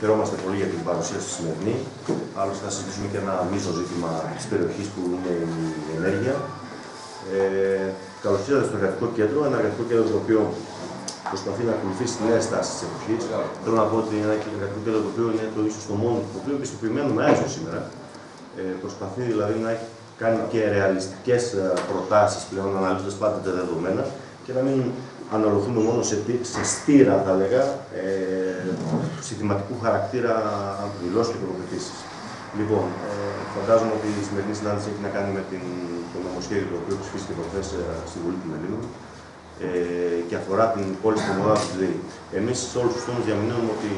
χαιρόμαστε πολύ για την παρουσία στη σημερινή. Άλλωστε θα συζητήσουμε και ένα μείζο ζήτημα της περιοχής που είναι η ενέργεια. Ε, Καλώς ήρθατε στο εργατικό κέντρο, ένα εργατικό κέντρο το οποίο προσπαθεί να ακολουθήσει τη νέα στάση της εποχής. Θέλω να πω ότι ένα εργατικό κέντρο το οποίο είναι το ίσως το μόνο το οποίο επιστοποιημένο με άξιο σήμερα. Ε, προσπαθεί δηλαδή να έχει κάνει και ρεαλιστικές ε, προτάσεις πλέον, αναλύοντας πάντα τα δεδομένα και να μην αναλωθούμε μόνο σε, σε στήρα, θα λέγα, ε, συστηματικού χαρακτήρα δηλώσει και τοποθετήσει. Λοιπόν, ε, φαντάζομαι ότι η σημερινή συνάντηση έχει να κάνει με την, το νομοσχέδιο το οποίο ψηφίστηκε προχθές ε, στη Βουλή των Ελλήνων ε, και αφορά την πόλη στην Ελλάδα του ΔΕΗ. Εμείς σε όλους τους τόνους διαμηνύουμε ότι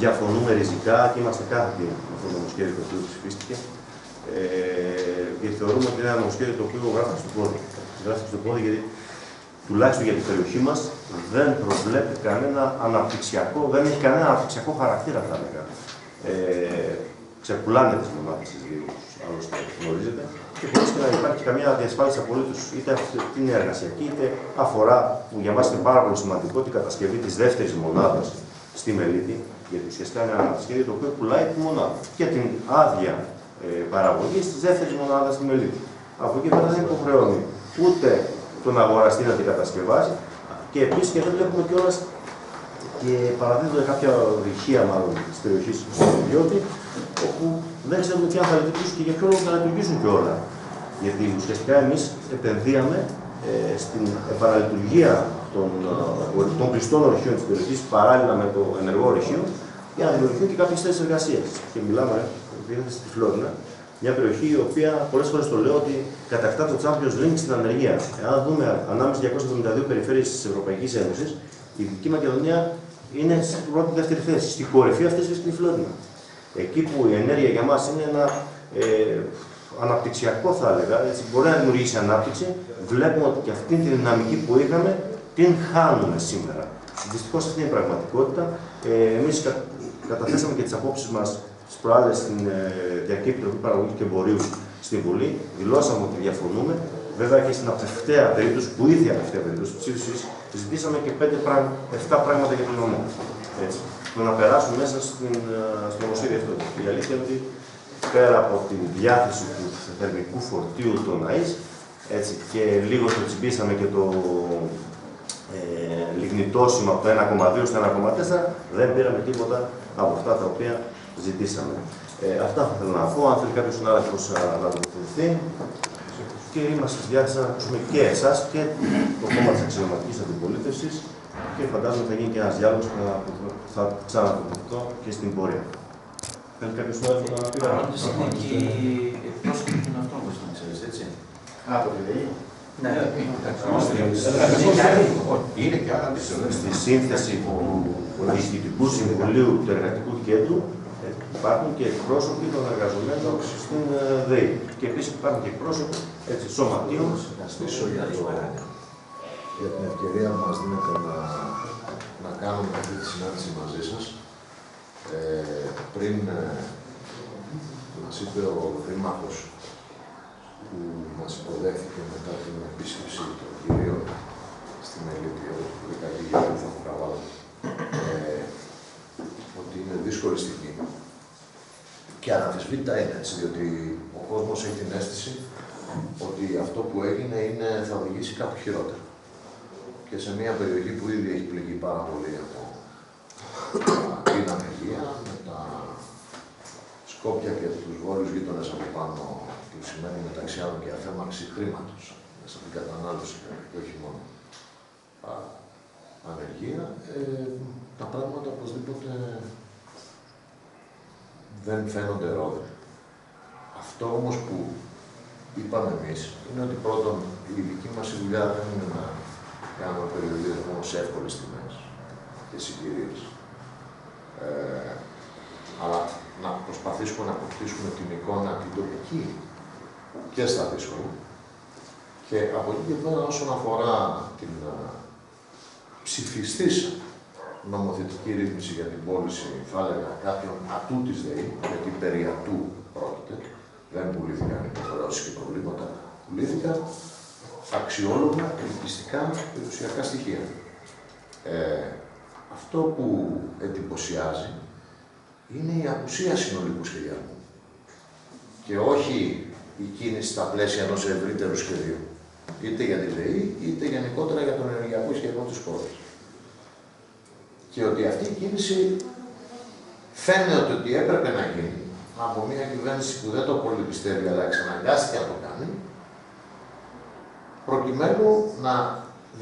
διαφωνούμε ριζικά και είμαστε κάθετοι με αυτό το νομοσχέδιο το οποίο ψηφίστηκε. Ε, γιατί θεωρούμε ότι είναι ένα νομοσχέδιο το οποίο γράφει στο πόδι. Γράφει στο πόδι γιατί τουλάχιστον για την περιοχή μας δεν προβλέπει κανένα αναπτυξιακό, δεν έχει κανένα αναπτυξιακό χαρακτήρα, θα έλεγα. Ε, ξεκουλάνε τις μονάδες τη δύο, άλλωστε γνωρίζετε, και χωρίς και να υπάρχει καμία διασφάλιση απολύτως, είτε αυτή είναι εργασιακή, είτε αφορά, που για μας είναι πάρα πολύ σημαντικό, την κατασκευή της δεύτερης μονάδας στη Μελίτη, γιατί ουσιαστικά είναι ένα σχέδιο το οποίο πουλάει τη μονάδα και την άδεια ε, παραγωγής της δεύτερης μονάδας στη Μελίτη. Από εκεί πέρα δεν υποχρεώνει ούτε τον αγοραστή να την κατασκευάσει και επίσης και δεν βλέπουμε κιόλας και παραδίδονται κάποια ορυχεία μάλλον της περιοχής του ιδιώτη, όπου δεν ξέρουμε τι αν θα λειτουργήσουν και για ποιο λόγο θα λειτουργήσουν και όλα. Γιατί ουσιαστικά εμείς επενδύαμε ε, στην επαναλειτουργία των, ε, των κλειστών ορυχείων της περιοχής παράλληλα με το ενεργό ορυχείο για να δημιουργηθούν και κάποιες θέσεις εργασίας. Και μιλάμε, επειδή στη Φλόρινα, μια περιοχή η οποία πολλές φορές το λέω ότι κατακτά το Champions League στην ανεργία. Εάν δούμε ανάμεσα 272 περιφέρειες της Ευρωπαϊκής Ένωσης, η Δυτική Μακεδονία είναι στην πρώτη-δεύτερη θέση. Στη κορυφή αυτή βρίσκεται η Φλόρινα. Εκεί που η ενέργεια για μας είναι ένα ε, αναπτυξιακό, θα έλεγα, έτσι, μπορεί να δημιουργήσει ανάπτυξη, βλέπουμε ότι και αυτή τη δυναμική που είχαμε την χάνουμε σήμερα. Δυστυχώς αυτή είναι η πραγματικότητα. Ε, Εμείς κα, καταθέσαμε και τις απόψεις μας τις προάλλες στην ε, Διακή Επιτροπή Παραγωγής και Εμπορίου στην Βουλή. Δηλώσαμε ότι διαφωνούμε. Βέβαια και στην απευθεία περίπτωση, που ήδη απευθεία περίπτωση ψήφισης, ζητήσαμε και 5 πράγμα, 7 πράγματα για τον νομό. Έτσι. Το να περάσουν μέσα στην, ε, στο νομοσχέδιο αυτό. Η αλήθεια είναι ότι πέρα από τη διάθεση του θερμικού φορτίου των ΑΕΣ, έτσι, και λίγο το τσιμπήσαμε και το ε, λιγνητόσημα από το 1,2 στο 1,4, δεν πήραμε τίποτα από αυτά τα οποία ζητήσαμε. Ε, αυτά θα ήθελα να πω. Αν θέλει κάποιος συνάδελφος να τοποθετηθεί, και είμαστε στη διάθεση να ακούσουμε και εσάς και το κόμμα της αξιωματικής αντιπολίτευσης και φαντάζομαι θα γίνει και ένας διάλογος που θα ξανατοποθετηθώ και στην πορεία. Θέλει κάποιος συνάδελφος να πει κάτι. Είναι και εκπρόσωποι των αυτών που ξέρεις, έτσι. Από τη ΔΕΗ. Ναι, είναι και άλλα. Στη σύνθεση του Διοικητικού Συμβουλίου του Εργατικού Κέντρου υπάρχουν και εκπρόσωποι των εργαζομένων στην ε, ΔΕΗ. Και επίσης υπάρχουν και εκπρόσωποι έτσι, σωματείων. Ευχαριστήσω για, το, για την ευκαιρία που μας δίνετε να, να κάνουμε αυτή τη συνάντηση μαζί σας. Ε, πριν ε, μας είπε ο Δήμαρχος που μας υποδέχθηκε μετά την επίσκεψη του κυρίου στην Ελίτη, ο Δικαγγελίου θα ε, ότι είναι δύσκολη στιγμή και αναμφισβήτητα είναι έτσι, διότι ο κόσμος έχει την αίσθηση ότι αυτό που έγινε είναι, θα οδηγήσει κάπου χειρότερο. Και σε μια περιοχή που ήδη έχει πληγεί πάρα πολύ από την ανεργία, με τα Σκόπια και τους βόρειους γείτονες από πάνω, που σημαίνει μεταξύ άλλων και αφέμαξη χρήματος μέσα από την κατανάλωση και όχι μόνο ανεργία, ε, τα πράγματα οπωσδήποτε δεν φαίνονται ρόδια. Αυτό όμως που είπαμε εμείς είναι ότι πρώτον η δική μας δουλειά δεν είναι να κάνουμε περιορισμό σε εύκολες τιμές και συγκυρίες. Ε, αλλά να προσπαθήσουμε να αποκτήσουμε την εικόνα την τοπική και στα δύσκολα. Και από εκεί και πέρα όσον αφορά την uh, ψηφιστής νομοθετική ρύθμιση για την πώληση, θα έλεγα, κάποιων ατού της ΔΕΗ, γιατί περί ατού πρόκειται, δεν πουλήθηκαν υποχρεώσεις και προβλήματα, πουλήθηκαν αξιόλογα, ελκυστικά περιουσιακά στοιχεία. Ε, αυτό που εντυπωσιάζει είναι η απουσία συνολικού σχεδιασμού. Και όχι η κίνηση στα πλαίσια ενός ευρύτερου σχεδίου, είτε για τη ΔΕΗ, είτε γενικότερα για τον ενεργειακό σχεδιασμό της χώρας. Και ότι αυτή η κίνηση φαίνεται ότι έπρεπε να γίνει από μια κυβέρνηση που δεν το πολύ πιστεύει, αλλά εξαναγκάστηκε να το κάνει, προκειμένου να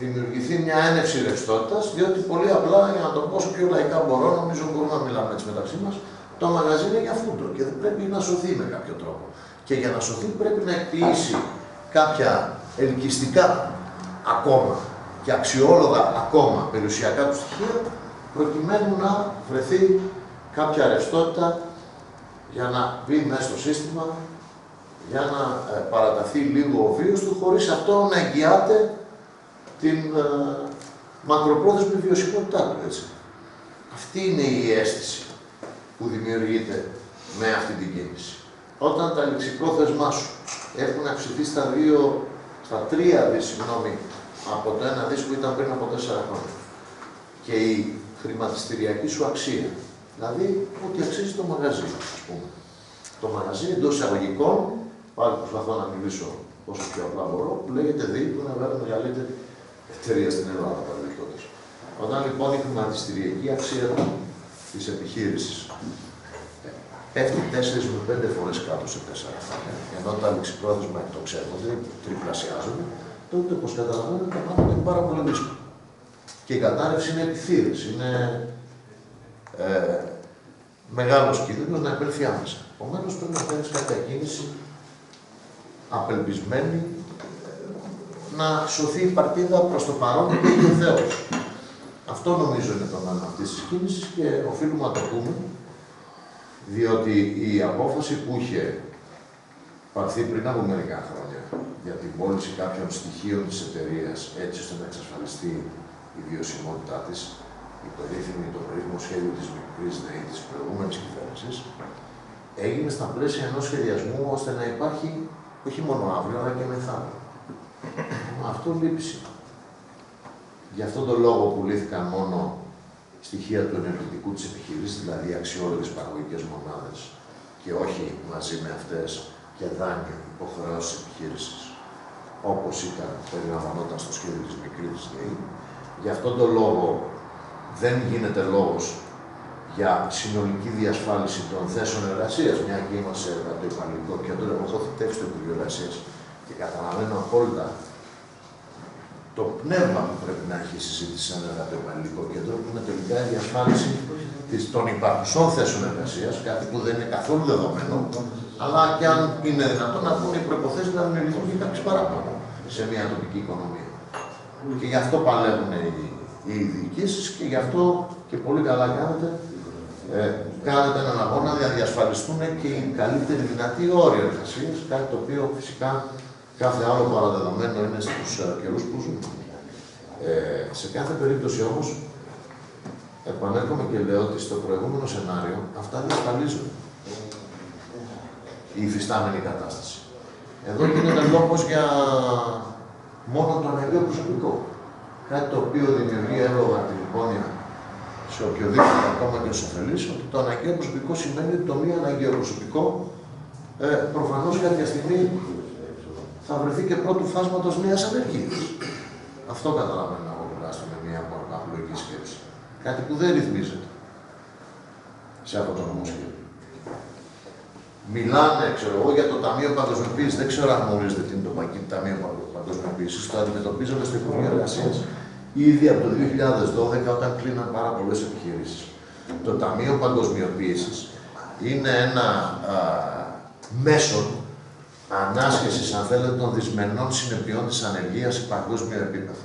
δημιουργηθεί μια ένευση ρευστότητας, διότι πολύ απλά, για να το πω όσο πιο λαϊκά μπορώ, νομίζω μπορούμε να μιλάμε έτσι μεταξύ μας, το μαγαζί είναι για φούντο και δεν πρέπει να σωθεί με κάποιο τρόπο. Και για να σωθεί πρέπει να εκποιήσει κάποια ελκυστικά ακόμα και αξιόλογα ακόμα περιουσιακά του στοιχεία, προκειμένου να βρεθεί κάποια ρευστότητα για να μπει μέσα στο σύστημα, για να ε, παραταθεί λίγο ο βίος του, χωρίς αυτό να εγγυάται την ε, μακροπρόθεσμη βιωσιμότητά του, έτσι. Αυτή είναι η αίσθηση που δημιουργείται με αυτή την κίνηση. Όταν τα ληξιπρόθεσμά σου έχουν αυξηθεί στα δύο, στα τρία δις, συγγνώμη, από το ένα δις που ήταν πριν από τέσσερα χρόνια και η χρηματιστηριακή σου αξία, δηλαδή ότι αξίζει το μαγαζί, ας πούμε. Το μαγαζί εντός εισαγωγικών, πάλι προσπαθώ να μιλήσω όσο πιο απλά μπορώ, που λέγεται ΔΥ, που είναι βέβαια μεγαλύτερη εταιρεία στην Ελλάδα, παραδείγματο. Όταν λοιπόν η χρηματιστηριακή αξία της επιχείρησης πέφτει 4 με 5 φορές κάτω σε 4 χρόνια, ενώ τα ληξιπρόθεσμα εκτοξεύονται, τριπλασιάζονται, τότε όπως καταλαβαίνετε τα πράγματα είναι πάρα πολύ δύσκολα. Και η κατάρρευση είναι επιθύρηση, είναι ε, μεγάλος κίνδυνος να επέλθει άμεσα. Επομένως πρέπει να κάνεις κάποια κίνηση απελπισμένη να σωθεί η παρτίδα προς το παρόν και ο Θεός. Αυτό νομίζω είναι το νόημα αυτής της κίνησης και οφείλουμε να το πούμε, διότι η απόφαση που είχε πάρθει πριν από μερικά χρόνια για την πώληση κάποιων στοιχείων της εταιρείας έτσι ώστε να εξασφαλιστεί η βιωσιμότητά της, η περίφημη, το περίφημο σχέδιο της μικρής ΔΕΗ της προηγούμενης κυβέρνησης, έγινε στα πλαίσια ενός σχεδιασμού ώστε να υπάρχει όχι μόνο αύριο, αλλά και μεθαύριο. Αυτό λείπει Γι' αυτόν τον λόγο πουλήθηκαν μόνο στοιχεία του ενεργητικού της επιχειρήσης, δηλαδή αξιόλογες παραγωγικές μονάδες και όχι μαζί με αυτές και δάνεια υποχρεώσεις επιχείρησης, όπως ήταν, περιλαμβανόταν στο σχέδιο της μικρής ΔΕΗ. Γι' αυτόν τον λόγο δεν γίνεται λόγος για συνολική διασφάλιση των θέσεων εργασίας, μια και είμαστε το υπαλληλικό κέντρο. Εγώ έχω θητεύσει το Υπουργείο Εργασίας και καταλαβαίνω απόλυτα το πνεύμα που πρέπει να έχει η συζήτηση σε ένα υπαλληλικό κέντρο, που είναι τελικά η διασφάλιση των υπαρχουσών θέσεων εργασίας, κάτι που δεν είναι καθόλου δεδομένο, αλλά και αν είναι δυνατόν να βγουν οι προποθέσει να δημιουργηθούν και κάποιες παραπάνω σε μια τοπική οικονομία. Και γι' αυτό παλεύουν οι, οι διοικήσεις και γι' αυτό και πολύ καλά κάνετε ε, κάνετε έναν αγώνα να διασφαλιστούν και οι καλύτεροι δυνατοί όροι εργασίας, κάτι το οποίο φυσικά κάθε άλλο παραδεδομένο είναι στους ε, καιρούς που ζούμε. Ε, σε κάθε περίπτωση όμως, επανέρχομαι και λέω ότι στο προηγούμενο σενάριο αυτά διασφαλίζουν η υφιστάμενη κατάσταση. Εδώ γίνεται λόγος για μόνο το αναγκαίο προσωπικό. Κάτι το οποίο δημιουργεί εύλογα τη λοιπόν σε οποιοδήποτε ακόμα και ωφελείς, ότι το αναγκαίο προσωπικό σημαίνει ότι το μη αναγκαίο προσωπικό ε, προφανώς κάποια στιγμή θα βρεθεί και πρώτου φάσματος νέα ανεργίας. Αυτό καταλαβαίνω εγώ τουλάχιστον με μια απλοϊκή σκέψη. Κάτι που δεν ρυθμίζεται σε αυτό το νομοσχέδιο. Μιλάνε, ξέρω εγώ, για το Ταμείο Παγκοσμιοποίησης. Δεν ξέρω αν γνωρίζετε τι είναι το Ταμείο Παγκοσμιοποίησης. Το αντιμετωπίζαμε στο Υπουργείο Εργασίας ήδη από το 2012 όταν κλείναν πάρα πολλές επιχειρήσεις. Το Ταμείο Παγκοσμιοποίησης είναι ένα α, μέσο ανάσχεσης, αν θέλετε, των δυσμενών συνεπειών της ανεργίας σε παγκόσμιο επίπεδο.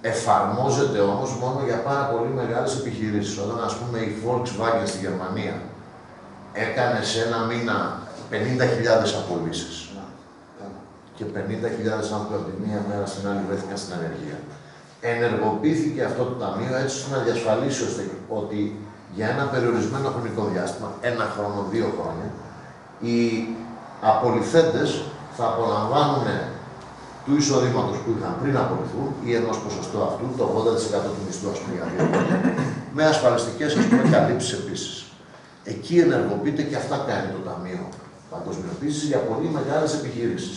Εφαρμόζεται όμως μόνο για πάρα πολύ μεγάλες επιχειρήσεις. Όταν, ας πούμε, η Volkswagen στη Γερμανία έκανε σε ένα μήνα 50.000 απολύσεις και 50.000 άνθρωποι από τη μία μέρα στην άλλη βρέθηκαν στην ανεργία ενεργοποιήθηκε αυτό το ταμείο έτσι ώστε να διασφαλίσει ότι για ένα περιορισμένο χρονικό διάστημα, ένα χρόνο, δύο χρόνια, οι απολυθέντες θα απολαμβάνουν του εισοδήματος που είχαν πριν απολυθούν ή ενός ποσοστό αυτού, το 80% του μισθού, ας πούμε, με ασφαλιστικές καλύψεις επίσης. Εκεί ενεργοποιείται και αυτά κάνει το Ταμείο Παγκοσμιοποίησης για πολύ μεγάλες επιχειρήσεις.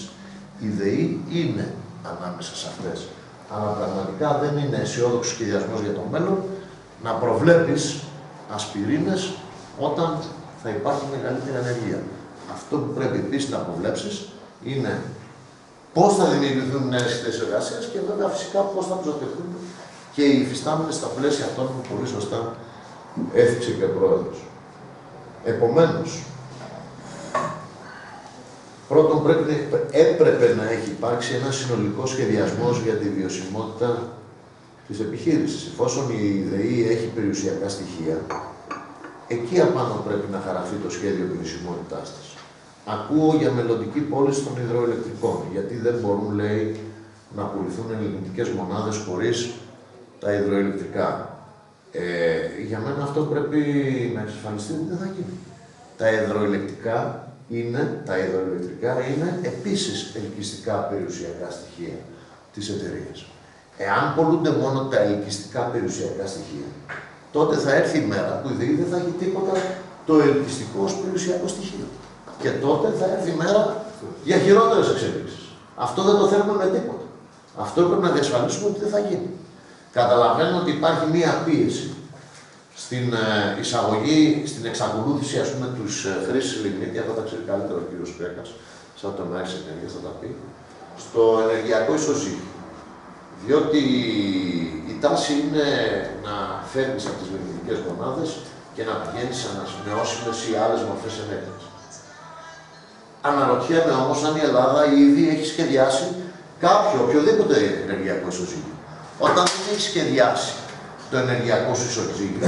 Η ΔΕΗ είναι ανάμεσα σε αυτές. Αλλά πραγματικά δεν είναι αισιόδοξος σχεδιασμός για το μέλλον να προβλέπεις ασπιρίνες όταν θα υπάρχει μεγαλύτερη ανεργία. Αυτό που πρέπει επίσης να προβλέψεις είναι πώς θα δημιουργηθούν νέες θέσεις εργασίας και βέβαια φυσικά πώς θα προστατευτούν και οι υφιστάμενες στα πλαίσια αυτών που πολύ σωστά έθιξε και ο πρόεδρος. Επομένως, πρώτον πρέπει, έπρεπε να έχει υπάρξει ένας συνολικός σχεδιασμός για τη βιωσιμότητα της επιχείρησης. Εφόσον η ΔΕΗ έχει περιουσιακά στοιχεία, εκεί απάνω πρέπει να χαραχθεί το σχέδιο βιωσιμότητάς της. Ακούω για μελλοντική πώληση των υδροελεκτρικών, γιατί δεν μπορούν, λέει, να πουληθούν ελληνικές μονάδες χωρίς τα υδροελεκτρικά. Ε, για μένα αυτό πρέπει να εξασφαλιστεί ότι δεν θα γίνει. Τα υδροελεκτρικά είναι, τα υδροελεκτρικά είναι επίσης ελκυστικά περιουσιακά στοιχεία της εταιρείας. Εάν πολλούνται μόνο τα ελκυστικά περιουσιακά στοιχεία, τότε θα έρθει η μέρα που η ΔΕΗ δεν θα έχει τίποτα το ελκυστικό ως περιουσιακό στοιχείο. Και τότε θα έρθει η μέρα για χειρότερες εξέλιξει. Αυτό δεν το θέλουμε με τίποτα. Αυτό πρέπει να διασφαλίσουμε ότι δεν θα γίνει. Καταλαβαίνω ότι υπάρχει μία πίεση στην ε, εισαγωγή, στην εξακολούθηση ας πούμε τους ε, χρήσεις λιγνίτη, αυτό τα ξέρει καλύτερα ο κύριος Κρέκας, σαν το μέρος ενέργειας θα τα πει, στο ενεργειακό ισοζύγιο. Διότι η τάση είναι να φέρνεις από τις λιγνητικές μονάδες και να πηγαίνεις σε ανασυνεώσιμες ή άλλες μορφές ενέργειας. Αναρωτιέμαι όμως αν η Ελλάδα ήδη έχει σχεδιάσει κάποιο, οποιοδήποτε ενεργειακό ισοζύγιο. Όταν δεν έχει σχεδιάσει το ενεργειακό σου ισοζύγιο,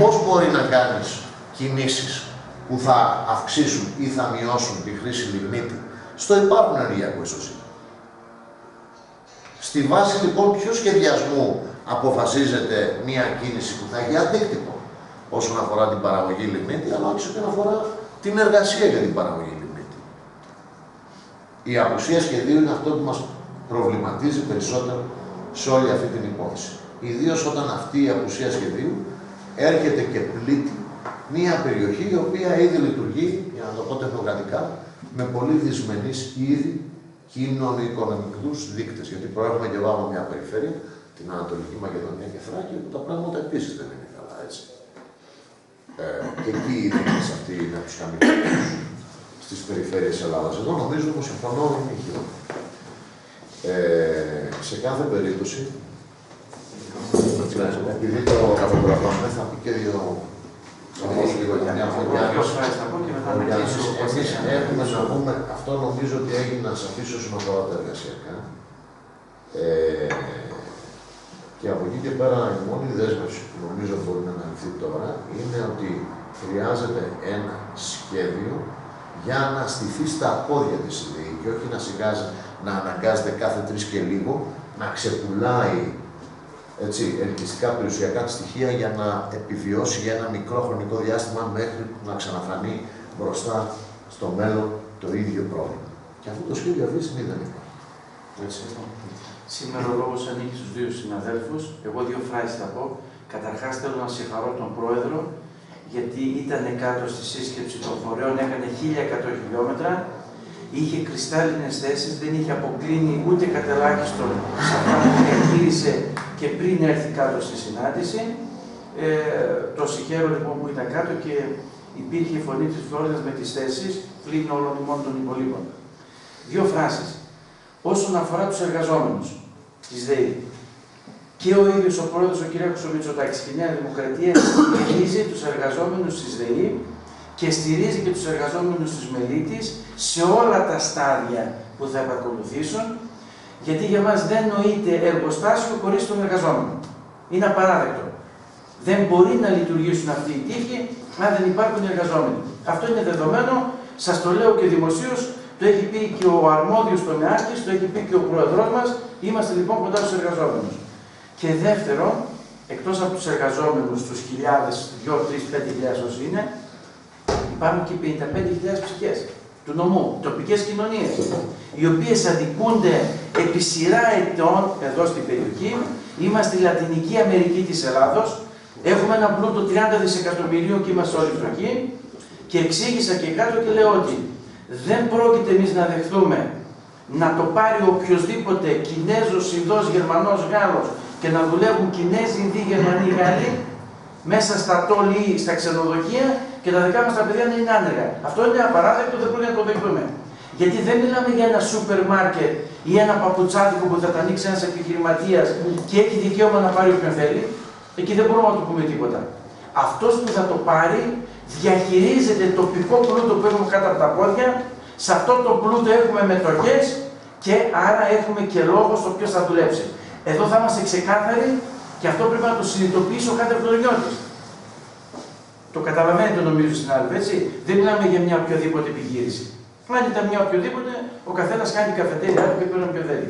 πώς μπορεί να κάνεις κινήσεις που θα αυξήσουν ή θα μειώσουν τη χρήση λιγνίτη στο υπάρχον ενεργειακό ισοζύγιο; Στη βάση λοιπόν ποιου σχεδιασμού αποφασίζεται μία κίνηση που θα έχει αντίκτυπο όσον αφορά την παραγωγή λιγνίτη, αλλά όχι όσον αφορά την εργασία για την παραγωγή λιγνίτη. Η απουσία σχεδίου είναι αυτό που μας προβληματίζει περισσότερο σε όλη αυτή την υπόθεση. Ιδίως όταν αυτή η απουσία σχεδίου έρχεται και πλήττει μία περιοχή η οποία ήδη λειτουργεί, για να το πω τεχνοκρατικά, με πολύ δυσμενείς ήδη κοινωνικονομικούς δείκτες. Γιατί προέρχομαι και εγώ από μια περιφέρεια, την Ανατολική Μακεδονία και Θράκη, όπου τα πράγματα επίσης δεν είναι καλά έτσι. Ε, και εκεί οι δείκτες αυτοί είναι από τους χαμηλότερους στις περιφέρειες Ελλάδας. Εδώ νομίζω πως συμφωνώ είναι χειρότερο. Ε, σε κάθε περίπτωση, επειδή το καταγραφάμε, θα πει και δύο Εμείς έχουμε να πούμε, αυτό νομίζω ότι έγινε να σα αφήσω όσον αφορά τα εργασιακά. Ε, και από εκεί και πέρα η μόνη δέσμευση που νομίζω μπορεί να αναλυθεί τώρα είναι ότι χρειάζεται ένα σχέδιο για να στηθεί στα πόδια της ιδέη και όχι να σιγάζει να αναγκάζεται κάθε τρεις και λίγο να ξεπουλάει έτσι, ελκυστικά περιουσιακά στοιχεία για να επιβιώσει για ένα μικρό χρονικό διάστημα μέχρι να ξαναφανεί μπροστά στο μέλλον το ίδιο πρόβλημα. Και αυτό το σχέδιο αυτής της στιγμή δεν υπάρχει. Έτσι. Σήμερα ο λόγος ανήκει στους δύο συναδέλφους. Εγώ δύο φράσεις θα πω. Καταρχάς θέλω να συγχαρώ τον πρόεδρο γιατί ήταν κάτω στη σύσκεψη των φορέων, έκανε 1100 χιλιόμετρα είχε κρυστάλλινες θέσεις, δεν είχε αποκλίνει ούτε κατελάχιστον σε αυτά που εγχείρησε και πριν έρθει κάτω στη συνάντηση. Ε, το συγχαίρω λοιπόν που ήταν κάτω και υπήρχε η φωνή της Φλόριδας με τις θέσεις πλην όλων των υπολείπων. Δύο φράσεις. Όσον αφορά τους εργαζόμενους της ΔΕΗ, και ο ίδιος ο πρόεδρος, ο κ. Μητσοτάκης και η Νέα Δημοκρατία στηρίζει τους εργαζόμενους της ΔΕΗ και στηρίζει και τους εργαζόμενους της Μελίτης σε όλα τα στάδια που θα επακολουθήσουν, γιατί για μας δεν νοείται εργοστάσιο χωρίς τον εργαζόμενο. Είναι απαράδεκτο. Δεν μπορεί να λειτουργήσουν αυτοί οι τύχοι αν δεν υπάρχουν εργαζόμενοι. Αυτό είναι δεδομένο, σας το λέω και δημοσίως, το έχει πει και ο αρμόδιος τομεάκης, το έχει πει και ο πρόεδρός μας, είμαστε λοιπόν κοντά στους εργαζόμενους. Και δεύτερον, εκτός από τους εργαζόμενους, τους χιλιάδες, 2, 3, 5 όσοι είναι, υπάρχουν και 55.000 ψυχές του νομού, τοπικές κοινωνίες, οι οποίες αδικούνται επί σειρά ετών εδώ στην περιοχή. Είμαστε η Λατινική Αμερική της Ελλάδος, Έχουμε ένα πλούτο 30 δισεκατομμυρίων και είμαστε όλοι φτωχοί. Και εξήγησα και κάτω και λέω ότι δεν πρόκειται εμείς να δεχθούμε να το πάρει οποιοδήποτε Κινέζος, Ινδός, Γερμανός, Γάλλος και να δουλεύουν Κινέζοι, Ινδοί, Γερμανοί, Γάλλοι μέσα στα τόλοι ή στα ξενοδοχεία και τα δικά μας τα παιδιά να είναι άνεργα. Αυτό είναι απαράδεκτο, δεν πρέπει να το δεχτούμε. Γιατί δεν μιλάμε για ένα σούπερ μάρκετ ή ένα παπουτσάδικο που θα τα ανοίξει ένας επιχειρηματίας και έχει δικαίωμα να πάρει όποιον θέλει. Εκεί δεν μπορούμε να του πούμε τίποτα. Αυτός που θα το πάρει διαχειρίζεται τοπικό πλούτο που έχουμε κάτω από τα πόδια. Σε αυτό το πλούτο έχουμε μετοχές και άρα έχουμε και λόγο στο ποιος θα δουλέψει. Εδώ θα είμαστε ξεκάθαροι και αυτό πρέπει να το συνειδητοποιήσει ο κάθε φλωριώτης. Το καταλαβαίνετε νομίζω συνάδελφοι, έτσι; Δεν μιλάμε για μια οποιοδήποτε επιχείρηση. Αν ήταν μια οποιοδήποτε, ο καθένας κάνει καφετέρια και παίρνει όποιο θέλει.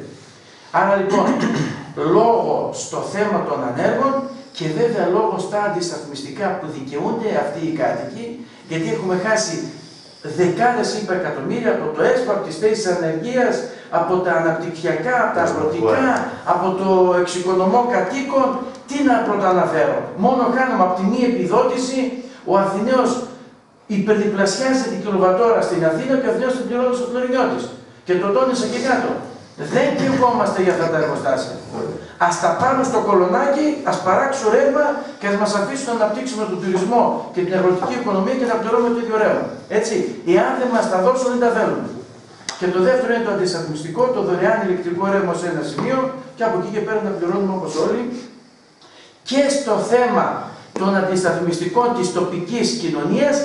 Άρα λοιπόν, λόγω στο θέμα των ανέργων και βέβαια λόγω στα αντισταθμιστικά που δικαιούνται αυτοί οι κάτοικοι, γιατί έχουμε χάσει δεκάδες υπερκατομμύρια από το ΕΣΠΑ, από τις θέσεις ανεργίας, από τα αναπτυξιακά, από τα αγροτικά, από το εξοικονομώ κατοίκων. Τι να πρωτοαναφέρω. Μόνο κάνουμε από τη μία επιδότηση ο Αθηναίος υπερδιπλασιάζει την κιλοβατόρα στην Αθήνα και ο Αθηναίος την πληρώνει στο Φλωρινιώτη. Και το τόνισα και κάτω. Δεν κρυβόμαστε για αυτά τα εργοστάσια. Α τα πάρουν στο κολονάκι, ας παράξουν ρεύμα και ας μας αφήσουν να αναπτύξουμε τον τουρισμό και την αγροτική οικονομία και να πληρώνουμε το ίδιο ρεύμα. Έτσι, εάν δεν μας τα δώσουν, δεν τα θέλουν. Και το δεύτερο είναι το αντισταθμιστικό, το δωρεάν ηλεκτρικό ρεύμα σε ένα σημείο και από εκεί και πέρα να πληρώνουμε όπως όλοι. Και στο θέμα των αντισταθμιστικών της τοπικής κοινωνίας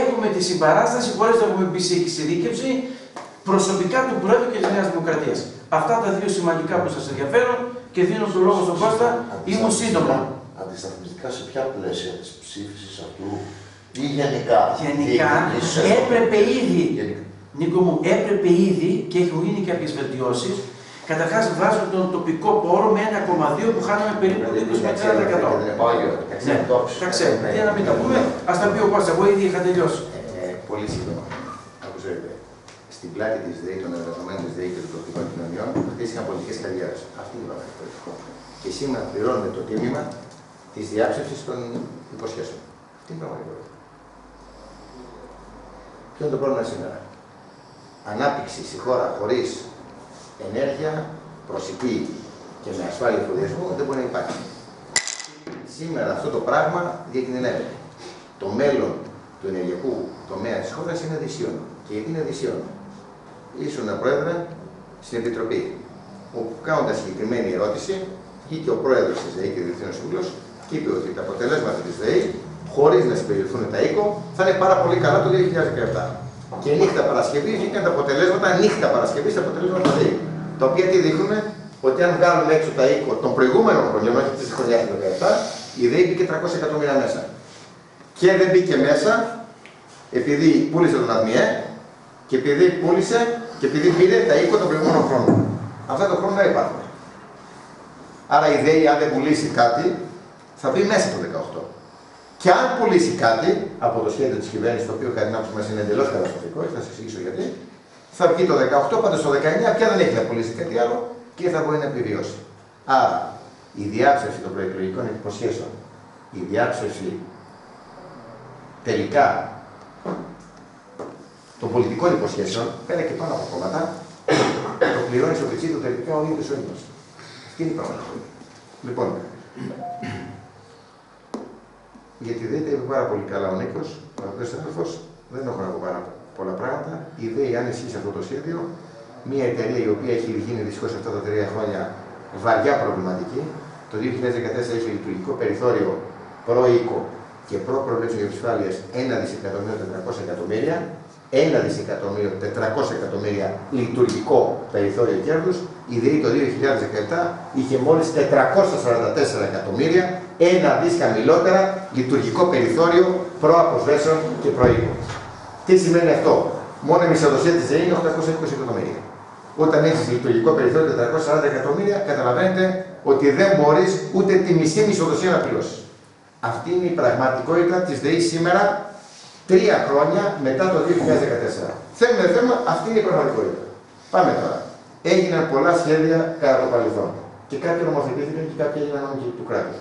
έχουμε τη συμπαράσταση, χωρίς να έχουμε μπει σε εξειδίκευση, προσωπικά του Πρόεδρου και της Νέας Δημοκρατίας. Αυτά τα δύο σημαντικά που σας ενδιαφέρουν και δίνω τον λόγο στον Κώστα, ήμουν σύντομα. Αντισταθμιστικά σε ποια πλαίσια της ψήφισης αυτού ή γενικά; Γενικά έπρεπε ήδη, Νίκο μου, έπρεπε ήδη και έχουν γίνει κάποιες βελτιώσεις. Καταρχάς, βάζουμε τον τοπικό πόρο με 1,2 που χάνουμε περίπου 20 με 30%. Ναι, τα ξέρω. Τι να μην τα πούμε, ας τα πει ο Κώστα. Εγώ ήδη είχα τελειώσει. Πολύ σύντομα. Ακούσατε. Στην πλάτη της ΔΕΗ, των εργαζομένων της ΔΕΗ και των τοπικών κοινωνιών, χτίστηκαν πολιτικές καριέρες. Αυτή είναι η πραγματικότητα. Και σήμερα πληρώνουμε το τίμημα της διάψευσης των υποσχέσεων. Αυτή είναι η πραγματικότητα. Ποιο είναι το πρόβλημα σήμερα; Ανάπτυξη στη χώρα χωρίς ενέργεια, προσιτή και με ασφάλεια εφοδιασμού δεν μπορεί να υπάρχει. Σήμερα αυτό το πράγμα διακινδυνεύεται. Το μέλλον του ενεργειακού τομέα της χώρας είναι δυσίων. Και γιατί είναι δυσίων. Ήσουν πρόεδρε στην Επιτροπή, όπου κάνοντα συγκεκριμένη ερώτηση, βγήκε ο πρόεδρος της ΔΕΗ και ο Διευθύνων Σύμβουλος και είπε ότι τα αποτελέσματα της ΔΕΗ, χωρίς να συμπεριληφθούν τα οίκο, θα είναι πάρα πολύ καλά το 2017. Και νύχτα Παρασκευή βγήκαν τα αποτελέσματα, νύχτα Παρασκευή τα αποτελέσματα ΔΕΗ. Τα οποία τι δείχνουν, ότι αν βγάλουμε έξω τα οίκο των προηγούμενων χρονιών, όχι της χρονιάς του 2017, η ΔΕΗ μπήκε 300 εκατομμύρια μέσα. Και δεν μπήκε μέσα επειδή πούλησε τον ΑΔΜΙΕ και επειδή πούλησε και επειδή πήρε τα οίκο των προηγούμενων χρόνων. Αυτά το χρόνο δεν υπάρχουν. Άρα η ΔΕΗ, αν δεν πουλήσει κάτι, θα μπει μέσα το 18. Και αν πουλήσει κάτι από το σχέδιο της κυβέρνησης, το οποίο κατά την άποψή μα είναι εντελώς καταστροφικό, θα σας εξηγήσω γιατί, θα βγει το 18, πάντα στο 19 πια δεν έχει να πουλήσει κάτι άλλο και θα μπορεί να επιβιώσει. Άρα, η διάψευση των προεκλογικών υποσχέσεων, η διάψευση τελικά των πολιτικών υποσχέσεων, πέρα και πάνω από κόμματα, το πληρώνει στο πετσί του τελικά ο ίδιος ο ίδιος. Αυτή είναι η πραγματικότητα. Λοιπόν, γιατί δεν τα είπε πάρα πολύ καλά ο Νίκος, ο αγαπητός συνάδελφος, δεν έχω να πω πάρα πολλά πράγματα. Η ιδέα, αν ισχύει αυτό το σχέδιο, μια εταιρεία η οποία έχει γίνει δυστυχώς αυτά τα τρία χρόνια βαριά προβληματική. Το 2014 έχει λειτουργικό περιθώριο προ-οίκο και προ-προβλέψεων για ασφάλεια 1 δισεκατομμύριο 400 εκατομμύρια. 1 δισεκατομμύριο 400 εκατομμύρια λειτουργικό περιθώριο κέρδους. Η ΔΕΗ το 2017 είχε μόλις 444 εκατομμύρια, ένα δις χαμηλότερα λειτουργικό περιθώριο προ-αποσβέσεων και προ-οίκο. Τι σημαίνει αυτό, μόνο η μισοδοσία της ΔΕΗ είναι 820 εκατομμύρια. Όταν έχεις λειτουργικό περιθώριο 440 εκατομμύρια, καταλαβαίνετε ότι δεν μπορείς ούτε τη μισή μισοδοσία να πληρώσεις. Αυτή είναι η πραγματικότητα της ΔΕΗ σήμερα, τρία χρόνια μετά το 2014. Θέλουμε δεν θέλουμε, αυτή είναι η πραγματικότητα. Πάμε τώρα. Έγιναν πολλά σχέδια κατά το παρελθόν. Και κάποια νομοθετήθηκαν και κάποια έγιναν νόμοι του κράτους.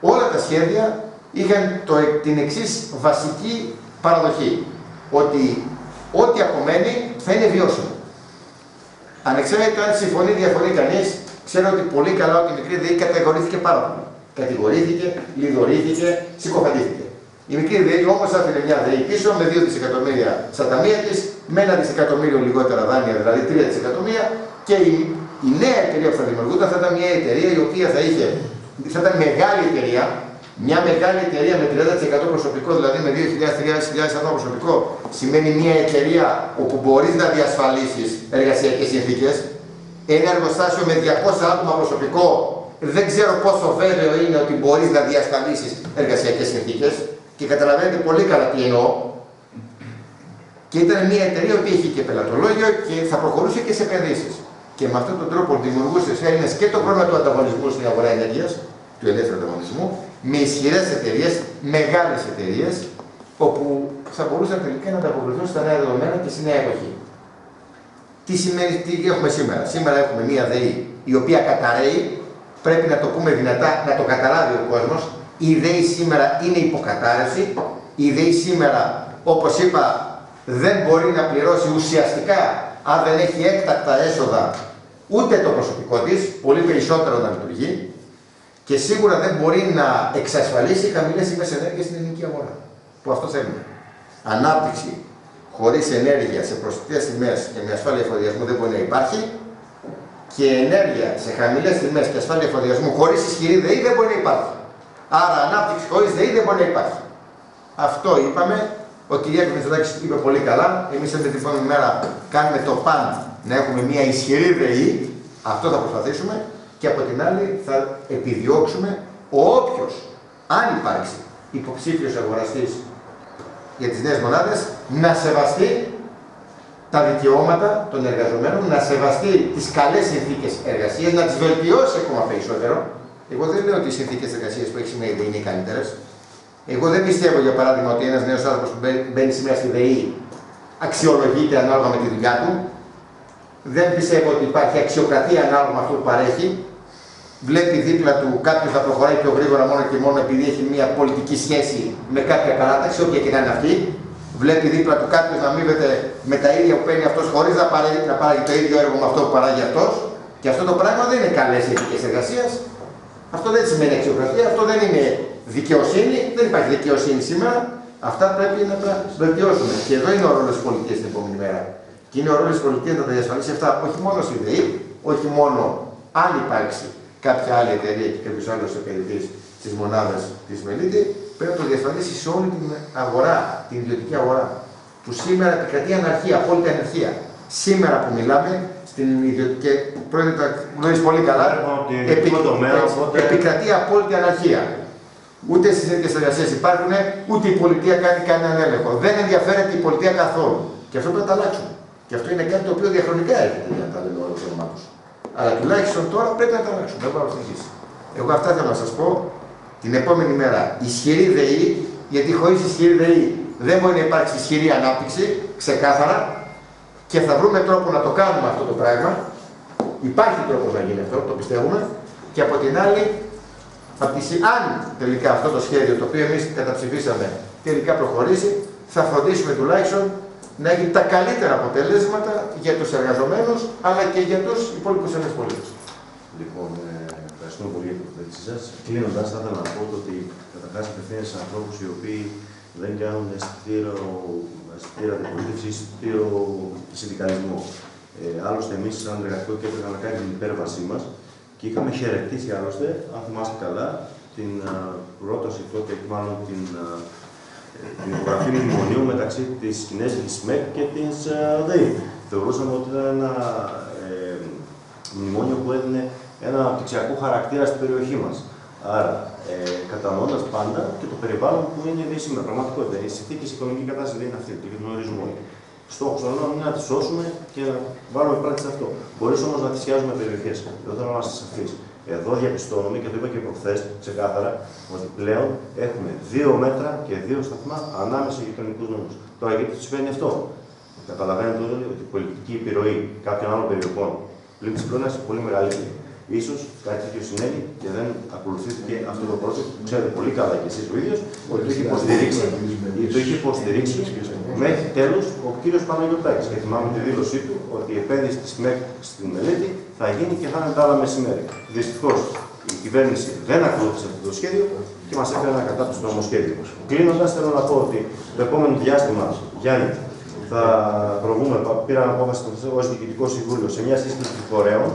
Όλα τα σχέδια είχαν το, την εξής βασική παραδοχή. Ότι ό,τι απομένει θα είναι βιώσιμο. Ανεξάρτητα αν συμφωνεί ή διαφωνεί κανείς, ξέρω ότι πολύ καλά ότι η μικρή ΔΕΗ κατηγορήθηκε πάρα πολύ. Κατηγορήθηκε, λιδωρήθηκε, συκοφαντήθηκε. Η μικρή ΔΕΗ όμως άφηνε μια ΔΕΗ πίσω με 2 δισεκατομμύρια στα ταμεία της, με ένα δισεκατομμύριο λιγότερα δάνεια, δηλαδή 3 δισεκατομμύρια, και η, η νέα εταιρεία που θα δημιουργούνταν θα ήταν μια εταιρεία η οποία θα, είχε, θα ήταν μεγάλη εταιρεία, μια μεγάλη εταιρεία με 30% προσωπικό, δηλαδή με 2.000-3.000 άτομα προσωπικό, σημαίνει μια εταιρεία όπου μπορείς να διασφαλίσεις εργασιακές συνθήκες. Ένα εργοστάσιο με 200 άτομα προσωπικό, δεν ξέρω πόσο βέβαιο είναι ότι μπορείς να διασφαλίσεις εργασιακές συνθήκες. Και καταλαβαίνετε πολύ καλά τι εννοώ. Και ήταν μια εταιρεία που είχε και πελατολόγιο και θα προχωρούσε και σε επενδύσεις. Και με αυτόν τον τρόπο δημιουργούσες Έλληνες και το πρόβλημα του ανταγωνισμού στην αγορά ενέργειας, του ελεύθερου ανταγωνισμού, με ισχυρές εταιρείες, μεγάλες εταιρείες, όπου θα μπορούσαν τελικά να ανταποκριθούν στα νέα δεδομένα και στη νέα εποχή. Τι σημαίνει, τι έχουμε σήμερα; Σήμερα έχουμε μία ΔΕΗ η οποία καταραίει, πρέπει να το πούμε δυνατά, να το καταλάβει ο κόσμος. Η ΔΕΗ σήμερα είναι υποκατάρρευση. Η ΔΕΗ σήμερα, όπως είπα, δεν μπορεί να πληρώσει ουσιαστικά αν δεν έχει έκτακτα έσοδα ούτε το προσωπικό της, πολύ περισσότερο να λειτουργεί και σίγουρα δεν μπορεί να εξασφαλίσει χαμηλές τιμέ ενέργειας στην ελληνική αγορά. Που αυτό θέλουμε. Ανάπτυξη χωρίς ενέργεια σε προσιτές τιμές και με ασφάλεια εφοδιασμού δεν μπορεί να υπάρχει. Και ενέργεια σε χαμηλές τιμές και ασφάλεια εφοδιασμού χωρίς ισχυρή ΔΕΗ δεν μπορεί να υπάρχει. Άρα ανάπτυξη χωρίς ΔΕΗ δεν μπορεί να υπάρχει. Αυτό είπαμε. Ο κ. Μητσοτάκης είπε πολύ καλά. Εμείς αυτή την επόμενη μέρα κάνουμε το παν να έχουμε μια ισχυρή ΔΕΗ. Αυτό θα προσπαθήσουμε και από την άλλη θα επιδιώξουμε όποιος, αν υπάρξει υποψήφιος αγοραστής για τις νέες μονάδες, να σεβαστεί τα δικαιώματα των εργαζομένων, να σεβαστεί τις καλές συνθήκες εργασίας, να τις βελτιώσει ακόμα περισσότερο. Εγώ δεν λέω ότι οι συνθήκες εργασίας που έχει σήμερα η ΔΕΗ είναι οι καλύτερες. Εγώ δεν πιστεύω, για παράδειγμα, ότι ένας νέος άνθρωπος που μπαίνει σήμερα στη ΔΕΗ αξιολογείται ανάλογα με τη δουλειά του. Δεν πιστεύω ότι υπάρχει αξιοκρατία ανάλογα με αυτό που παρέχει βλέπει δίπλα του κάποιος να προχωράει πιο γρήγορα μόνο και μόνο επειδή έχει μια πολιτική σχέση με κάποια παράταξη, όποια και να είναι αυτή. Βλέπει δίπλα του κάποιος να αμείβεται με τα ίδια που παίρνει αυτός χωρίς να, παράγει, να παράγει το ίδιο έργο με αυτό που παράγει αυτός. Και αυτό το πράγμα δεν είναι καλές ηθικέ εργασίας. Αυτό δεν σημαίνει αξιοκρατία, αυτό δεν είναι δικαιοσύνη. Δεν υπάρχει δικαιοσύνη σήμερα. Αυτά πρέπει να τα βελτιώσουμε. Και εδώ είναι ο ρόλος της πολιτικής την επόμενη μέρα. Και είναι ο ρόλο τη πολιτική να τα διασφαλίσει αυτά όχι μόνο στη ΔΕΗ, όχι μόνο αν υπάρξει κάποια άλλη εταιρεία και κάποιος άλλος επενδυτής της μονάδας της Μελίτη, πρέπει να το διασφαλίσει σε όλη την αγορά, την ιδιωτική αγορά. Που σήμερα επικρατεί αναρχία, απόλυτη αναρχία. Σήμερα που μιλάμε, στην ιδιωτική. Πρόεδρε, το γνωρίζεις πολύ καλά. Επι... Επικρατεί απόλυτη αναρχία. Ούτε στις ίδιε εργασίες υπάρχουν, ούτε η πολιτεία κάνει κανέναν έλεγχο. Δεν ενδιαφέρεται η πολιτεία καθόλου. Και αυτό πρέπει να το αλλάξουμε. Και αυτό είναι κάτι το οποίο διαχρονικά έρχεται για να τα λέμε όλα του. Αλλά τουλάχιστον τώρα πρέπει να τα αλλάξουμε. Δεν μπορώ να συνεχίσει. Εγώ αυτά θέλω να σας πω την επόμενη μέρα. Ισχυρή ΔΕΗ, γιατί χωρίς ισχυρή ΔΕΗ δεν μπορεί να υπάρξει ισχυρή ανάπτυξη, ξεκάθαρα, και θα βρούμε τρόπο να το κάνουμε αυτό το πράγμα. Υπάρχει τρόπος να γίνει αυτό, το πιστεύουμε. Και από την άλλη, από τη, αν τελικά αυτό το σχέδιο το οποίο εμείς καταψηφίσαμε τελικά προχωρήσει, θα φροντίσουμε τουλάχιστον να έχει τα καλύτερα αποτελέσματα για τους εργαζομένους, αλλά και για τους υπόλοιπους Έλληνες πολίτες. Λοιπόν, ε, ευχαριστούμε πολύ για την τοποθέτησή σας. Κλείνοντας, θα ήθελα να πω ότι καταρχάς απευθύνεται σε ανθρώπους οι οποίοι δεν κάνουν αισθητήριο αντιπολίτευσης ή αισθητήριο συνδικαλισμό. Ε, άλλωστε, εμείς, σαν εργατικό κέντρο, είχαμε κάνει την υπέρβασή μας και είχαμε χαιρετήσει άλλωστε, αν θυμάστε καλά, την uh, πρόταση τότε, μάλλον την uh, την υπογραφή μνημονίου μεταξύ της Κινέζικης ΜΕΚ και της ΔΕΗ. Θεωρούσαμε ότι ήταν ένα ε, μνημόνιο που έδινε ένα αναπτυξιακό χαρακτήρα στην περιοχή μας. Άρα, ε, κατανοώντας πάντα και το περιβάλλον που είναι η σήμερα. Πραγματικότητα. Οι συνθήκε οικονομική κατάσταση δεν είναι αυτή, το γνωρίζουμε όλοι. Στόχος είναι να τις σώσουμε και να βάλουμε πράξη σε αυτό. Μπορείς όμως να θυσιάζουμε περιοχές. Δεν θέλω να είμαστε σαφεί. Εδώ διαπιστώνουμε και το είπα και προχθές ξεκάθαρα ότι πλέον έχουμε δύο μέτρα και δύο σταθμά ανάμεσα στους γειτονικούς νόμους. Τώρα γιατί τους συμβαίνει αυτό; Καταλαβαίνετε όλοι ότι η πολιτική επιρροή κάποιων άλλων περιοχών πλην τη είναι πολύ μεγαλύτερη. Ίσως κάτι τέτοιο συνέβη και δεν ακολουθήθηκε αυτό το project. Ξέρετε πολύ καλά και εσείς ο ίδιος ότι το είχε υποστηρίξει, το είχε υποστηρίξει μέχρι τέλος ο κύριος Παναγιωτάκης. Και θυμάμαι τη δήλωσή του ότι η επένδυση της ΜΕΚ στην μελέτη θα γίνει και θα είναι τα άλλα μεσημέρι. Δυστυχώς η κυβέρνηση δεν ακολούθησε αυτό το σχέδιο και μας έφερε ένα κατάπτυστο νομοσχέδιο. Κλείνοντας, θέλω να πω ότι το επόμενο διάστημα, Γιάννη, θα προβούμε, πήραμε απόφαση ω Διοικητικό Συμβούλιο σε μια σύσκεψη του φορέων.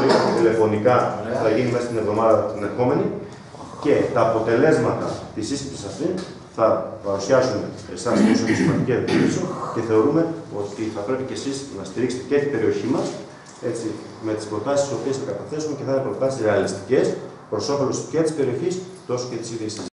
Το είπαμε τηλεφωνικά, θα γίνει μέσα στην εβδομάδα την επόμενη. Και τα αποτελέσματα της σύσκεψη αυτή θα παρουσιάσουμε εσάς όσο σημαντική επιχείρηση και θεωρούμε ότι θα πρέπει και εσείς να στηρίξετε και την περιοχή μας έτσι, με τις προτάσεις τις οποίες θα καταθέσουμε και θα είναι προτάσεις ρεαλιστικές προς όφελος και της περιοχής τόσο και της ίδιας